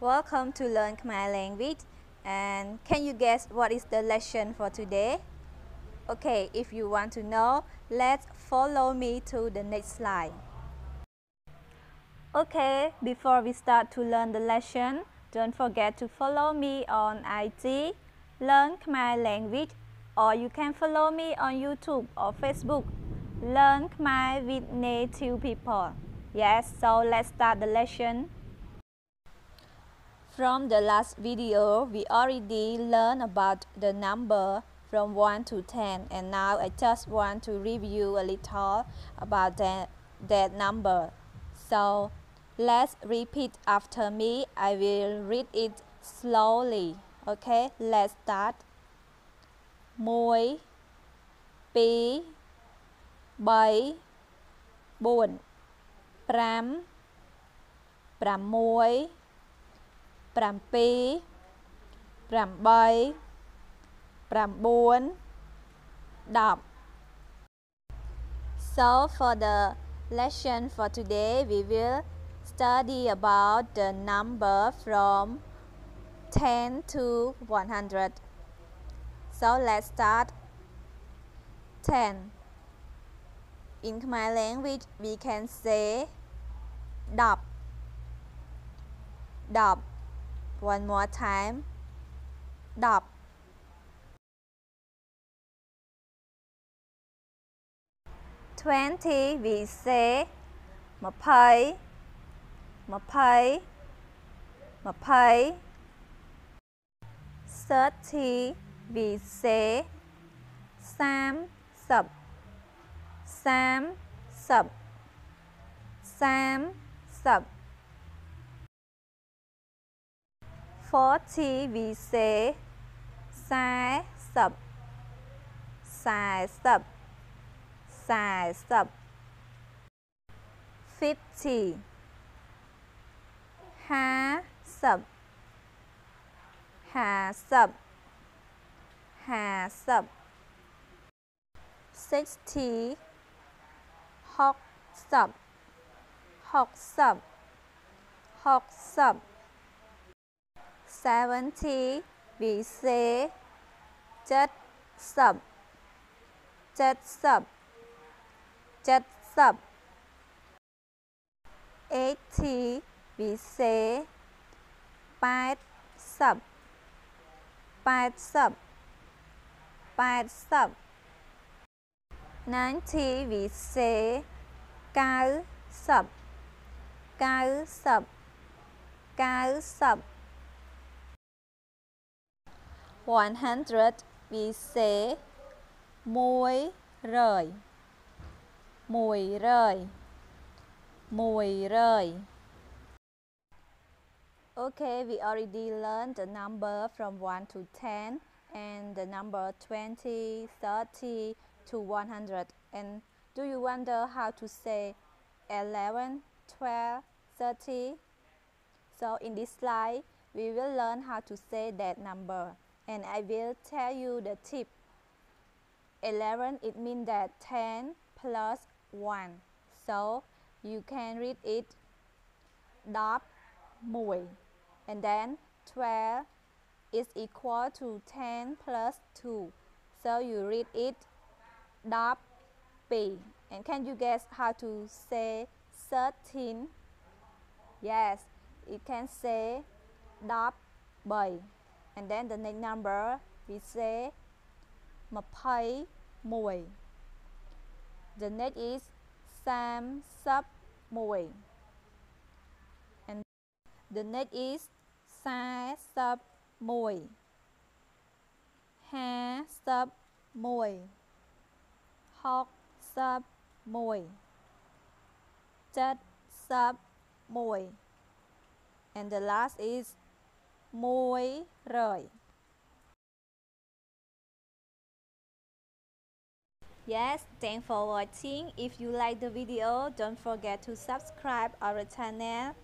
Welcome to Learn Khmer language and can you guess what is the lesson for today? Okay, if you want to know, let's follow me to the next slide. Okay, before we start to learn the lesson, don't forget to follow me on IG, Learn Khmer language or you can follow me on YouTube or Facebook, Learn Khmer with native people. Yes, so let's start the lesson. From the last video, we already learned about the number from 1 to 10 and now I just want to review a little about that, that number. So let's repeat after me. I will read it slowly. Okay, let's start. 1 2 3 4 5 6 7 8 9 10 So for the lesson for today we will study about the number from 10 to 100 So let's start. 10 In Khmer language we can say 10 10 one more time. 10 20 we say 20 20 20 30 we say 30 30 30 40 we say forty vì xế sai sập sai sập sai sập. Fifty. Há sập. Hà sập. Hà sập. Sixty. Học sập. Học sập. Học sập. 70 we say chất sập, chất sập, chất sập, 80 we say bát sẩm bát sẩm bát sẩm 90 we say cao sẩm cao sẩm cao sẩm 100 we say mùi rời mùi rời mùi rời Okay, we already learned the number from 1 to 10 and the number 20, 30 to 100. And do you wonder how to say 11, 12, 30? So in this slide, we will learn how to say that number and I will tell you the tip. 11 it means that 10 plus 1 so you can read it đáp mùi and then 12 is equal to 10 plus 2 so you read it đáp p and can you guess how to say 13 yes you can say đáp 7 and then the next number, we say 21 the next is 31 and the next is 41 51 61 71 and the last is 100 Yes, thanks for watching. If you like the video, don't forget to subscribe our channel.